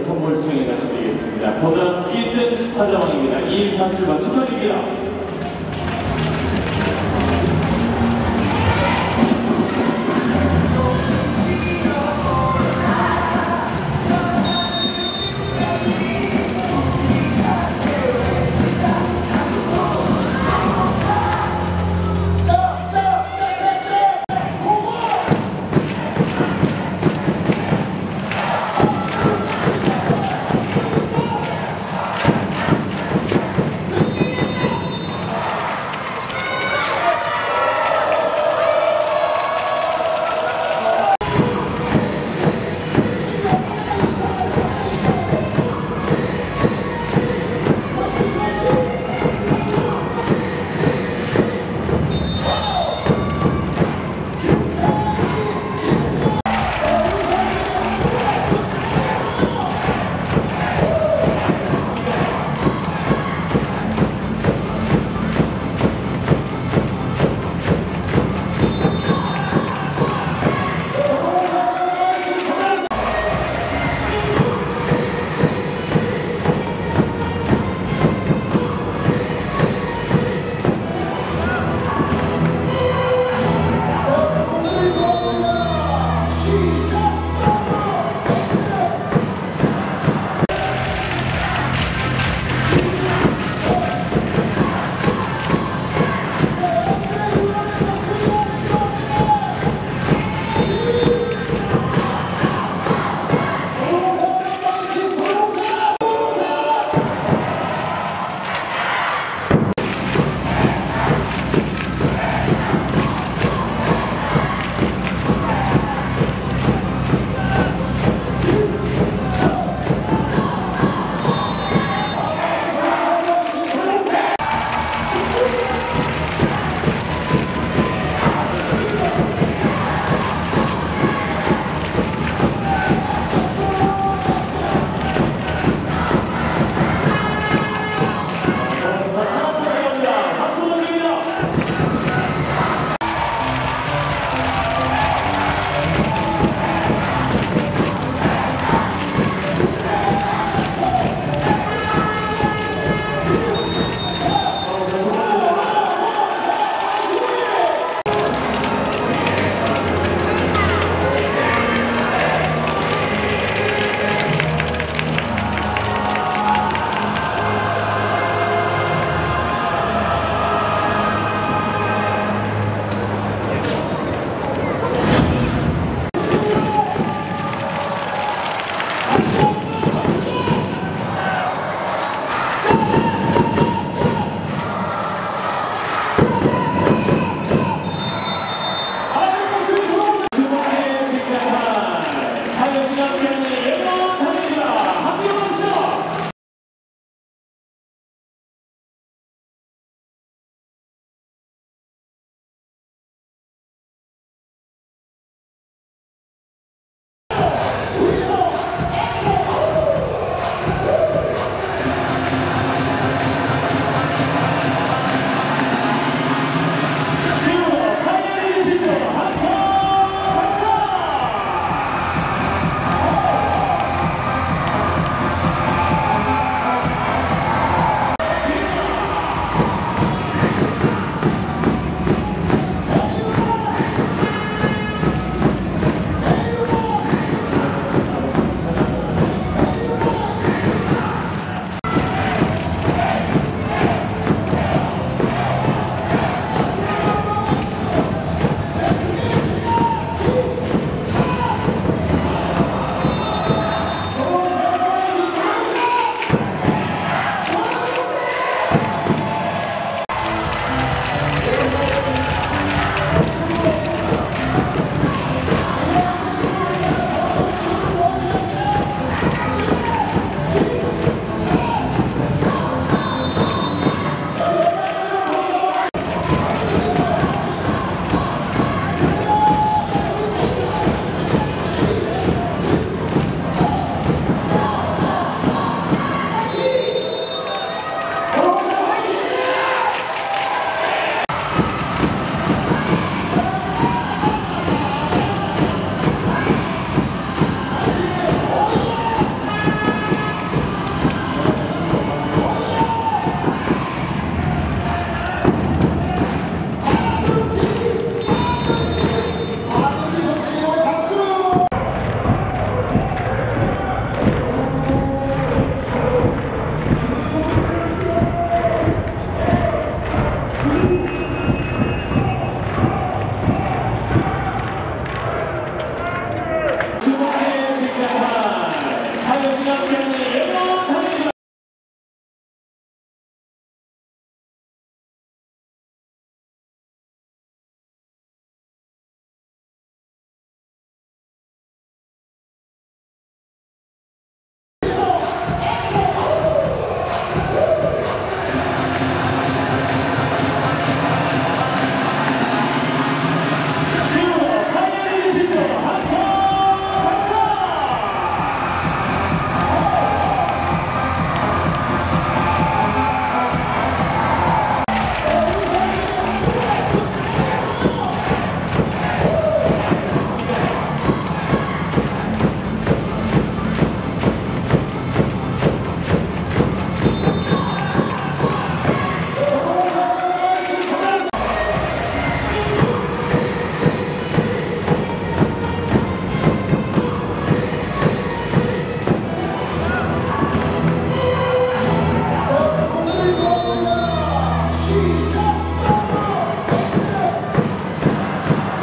선물 수행해 가시면 되겠습니다. 보다 1등 화자왕입니다. 이인사 출발 축하드립니다.